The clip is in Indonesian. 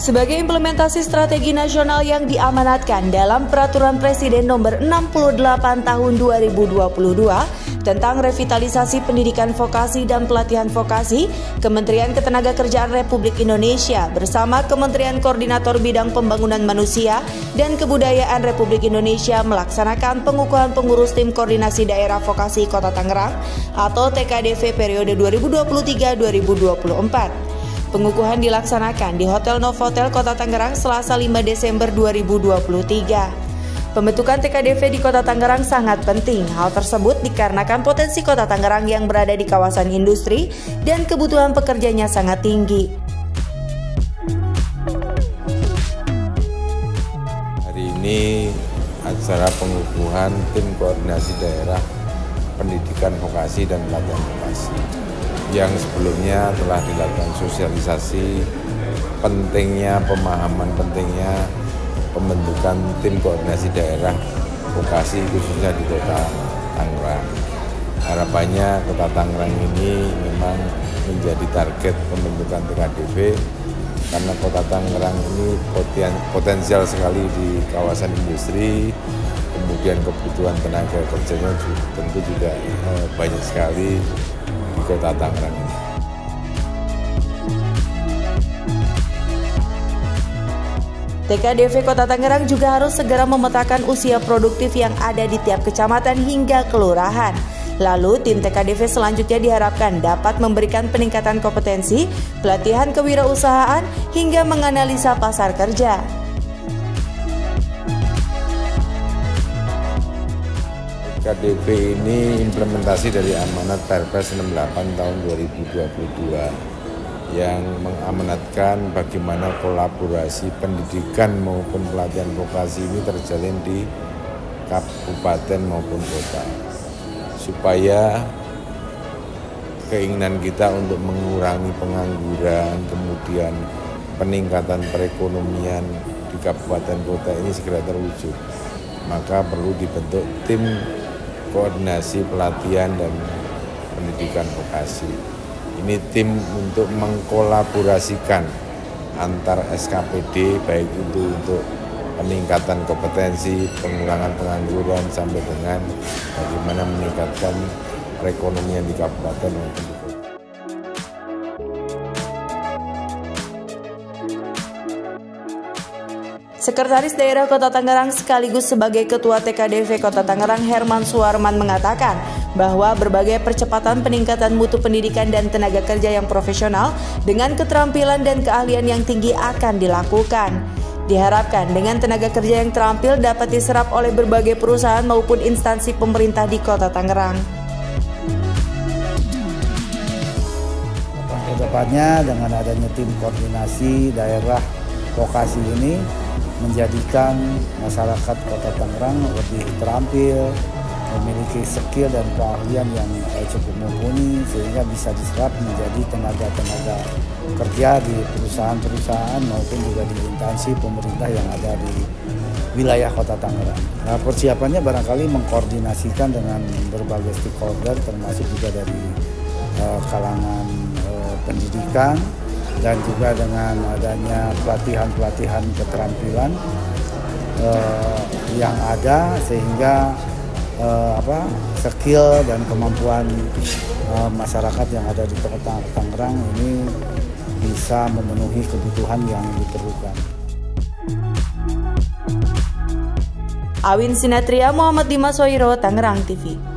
Sebagai implementasi strategi nasional yang diamanatkan dalam Peraturan Presiden Nomor 68 Tahun 2022 tentang revitalisasi pendidikan vokasi dan pelatihan vokasi, Kementerian Ketenagakerjaan Republik Indonesia bersama Kementerian Koordinator Bidang Pembangunan Manusia dan Kebudayaan Republik Indonesia melaksanakan pengukuhan pengurus tim koordinasi daerah vokasi Kota Tangerang atau TKDV periode 2023-2024. Pengukuhan dilaksanakan di Hotel Novotel Kota Tangerang Selasa 5 Desember 2023. Pembentukan TKDV di Kota Tangerang sangat penting. Hal tersebut dikarenakan potensi Kota Tangerang yang berada di kawasan industri dan kebutuhan pekerjanya sangat tinggi. Hari ini acara pengukuhan tim koordinasi daerah pendidikan vokasi dan pelatihan vokasi yang sebelumnya telah dilakukan sosialisasi pentingnya pemahaman pentingnya pembentukan tim koordinasi daerah vokasi khususnya di kota Tangerang. Harapannya kota Tangerang ini memang menjadi target pembentukan TKDV karena kota Tangerang ini potensial sekali di kawasan industri, kemudian kebutuhan tenaga kerjanya tentu juga eh, banyak sekali kota Tangerang. TKDV Kota Tangerang juga harus segera memetakan usia produktif yang ada di tiap kecamatan hingga kelurahan. Lalu, tim TKDV selanjutnya diharapkan dapat memberikan peningkatan kompetensi, pelatihan kewirausahaan, hingga menganalisa pasar kerja. KDP ini implementasi dari amanat Perpres 68 tahun 2022 yang mengamanatkan bagaimana kolaborasi pendidikan maupun pelatihan vokasi ini terjalin di kabupaten maupun kota. Supaya keinginan kita untuk mengurangi pengangguran kemudian peningkatan perekonomian di kabupaten kota ini segera terwujud. Maka perlu dibentuk tim koordinasi pelatihan dan pendidikan vokasi. Ini tim untuk mengkolaborasikan antar SKPD baik itu untuk peningkatan kompetensi, pengurangan pengangguran sampai dengan bagaimana meningkatkan perekonomian di kabupaten maupun Sekretaris Daerah Kota Tangerang sekaligus sebagai Ketua TKDV Kota Tangerang Herman Suarman mengatakan bahwa berbagai percepatan peningkatan mutu pendidikan dan tenaga kerja yang profesional dengan keterampilan dan keahlian yang tinggi akan dilakukan. Diharapkan dengan tenaga kerja yang terampil dapat diserap oleh berbagai perusahaan maupun instansi pemerintah di Kota Tangerang. Ke depannya dengan adanya tim koordinasi daerah vokasi ini menjadikan masyarakat Kota Tangerang lebih terampil, memiliki skill dan keahlian yang cukup mumpuni sehingga bisa diserap menjadi tenaga-tenaga kerja di perusahaan-perusahaan maupun juga di instansi pemerintah yang ada di wilayah Kota Tangerang. Nah, persiapannya barangkali mengkoordinasikan dengan berbagai stakeholder termasuk juga dari uh, kalangan uh, pendidikan, dan juga dengan adanya pelatihan-pelatihan keterampilan uh, yang ada sehingga uh, apa skill dan kemampuan uh, masyarakat yang ada di Kota Tangerang ini bisa memenuhi kebutuhan yang diperlukan. Awin Sinatria Muhammad Dimas Wairo Tangerang TV